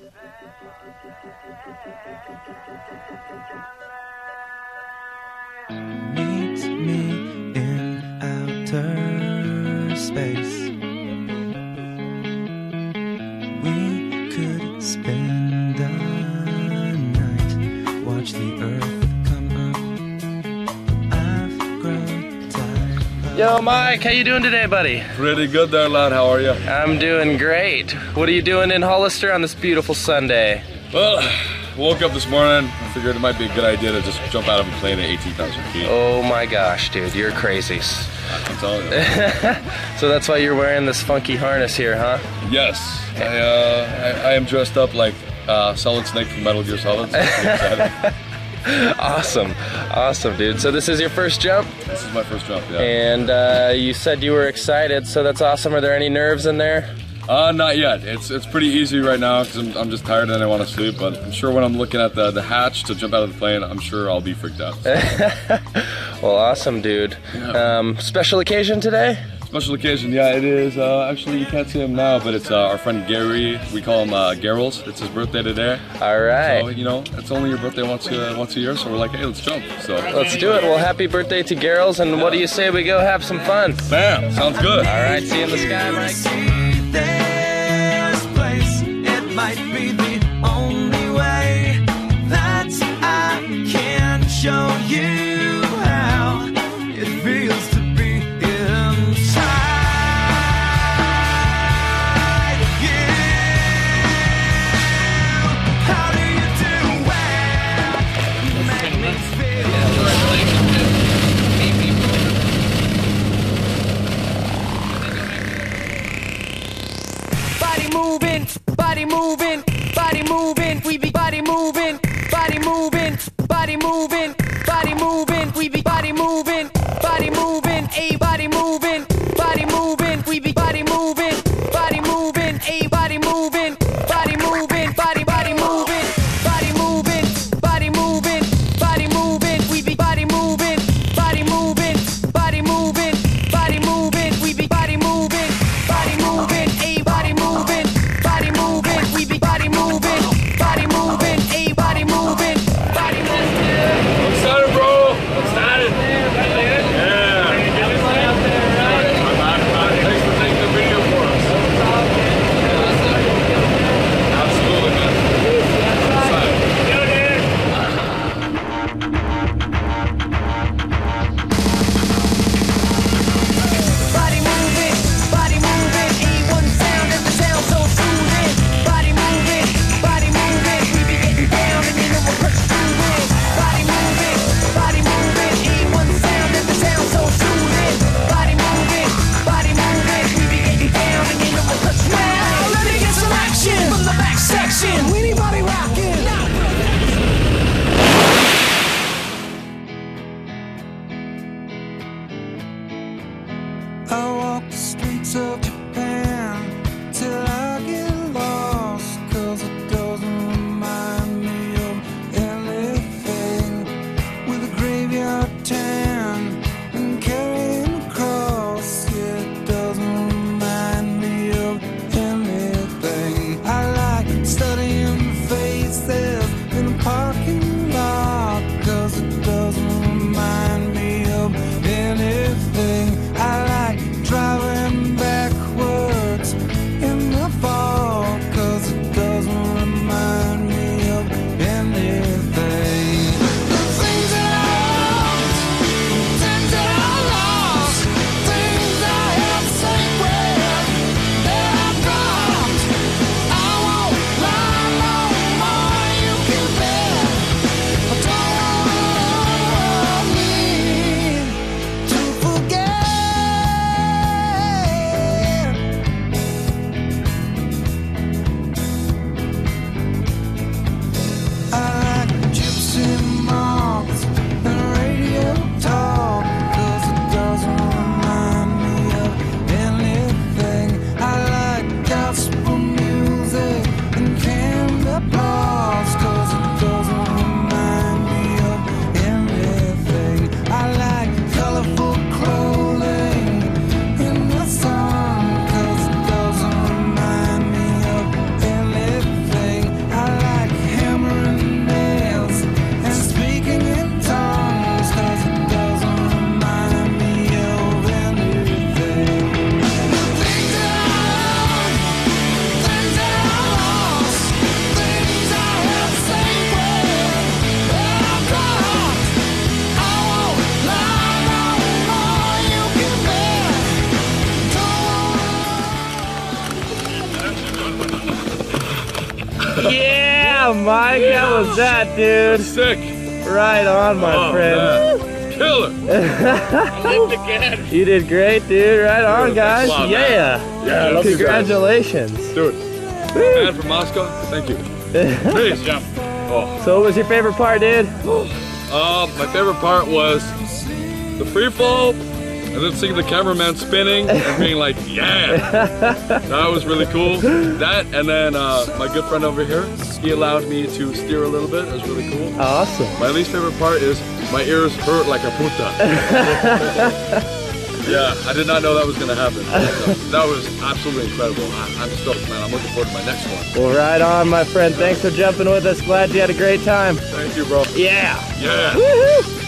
Meet Yo, Mike, how you doing today, buddy? Pretty good there, lad. How are you? I'm doing great. What are you doing in Hollister on this beautiful Sunday? Well, woke up this morning. I figured it might be a good idea to just jump out of a plane at 18,000 feet. Oh my gosh, dude, you're crazy. I'm telling you. So that's why you're wearing this funky harness here, huh? yes, I, uh, I, I am dressed up like uh, Solid Snake from Metal Gear Solid. So I'm pretty excited. Awesome, awesome, dude. So this is your first jump, this is my first jump. Yeah. and uh, you said you were excited, so that's awesome. Are there any nerves in there? Uh, not yet. It's it's pretty easy right now because I'm, I'm just tired and I want to sleep. But I'm sure when I'm looking at the, the hatch to jump out of the plane, I'm sure I'll be freaked out. Well, awesome, dude. Um, special occasion today? Special occasion, yeah, it is. Uh, actually, you can't see him now, but it's uh, our friend Gary. We call him uh, Garrels. It's his birthday today. All right. So you know, it's only your birthday once a, once a year, so we're like, hey, let's jump. So Let's do it. Well, happy birthday to Garrels, and what do you say we go have some fun? bam, sounds good. All right, see you in the sky, Mike. Moving, we be body moving, body moving, body moving, body moving, we be body moving, Yeah, Mike, how was that, dude? Sick. Right on, my Oh, friend. man. Killer. You did great, dude. Right on, Dude, guys. lot, Yeah. man. Yeah, you guys. Congratulations. Dude. Man from Moscow, thank you. Please. Yeah. Oh. So, what was your favorite part, dude? Uh, my favorite part was the free fall and then seeing the cameraman spinning and being like, yeah. That was really cool. That and then uh, my good friend over here, he allowed me to steer a little bit. It was really cool. Awesome. My least favorite part is my ears hurt like a puta. yeah, I did not know that was gonna happen. So, that was absolutely incredible. I, I'm stoked, man. I'm looking forward to my next one. Well, right on, my friend. Thanks for jumping with us. Glad you had a great time. Thank you, bro. Yeah. Yeah. Woohoo!